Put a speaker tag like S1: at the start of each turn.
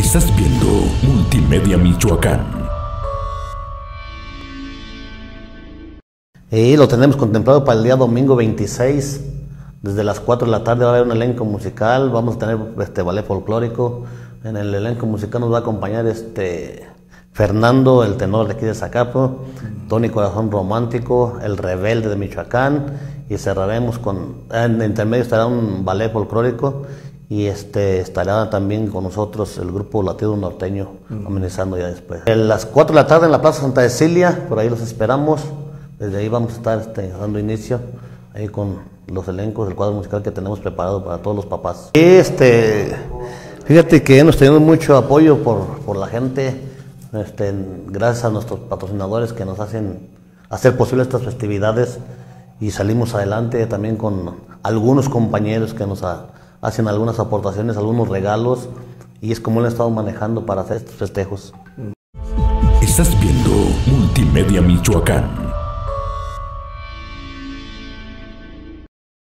S1: Estás viendo Multimedia Michoacán.
S2: Y lo tenemos contemplado para el día domingo 26. Desde las 4 de la tarde va a haber un elenco musical. Vamos a tener este ballet folclórico. En el elenco musical nos va a acompañar este Fernando, el tenor de aquí de Zacapo, Tony Corazón Romántico, el rebelde de Michoacán, y cerraremos con, en intermedio estará un ballet folclórico y este estará también con nosotros el grupo Latido Norteño amenizando ya después. A las 4 de la tarde en la Plaza Santa Cecilia, por ahí los esperamos. Desde ahí vamos a estar este, dando inicio ahí con los elencos del cuadro musical que tenemos preparado para todos los papás. Y este, fíjate que hemos tenido mucho apoyo por, por la gente, este, gracias a nuestros patrocinadores que nos hacen hacer posible estas festividades y salimos adelante también con algunos compañeros que nos ha- hacen algunas aportaciones, algunos regalos y es como lo he estado manejando para hacer estos festejos.
S1: Estás viendo Multimedia Michoacán.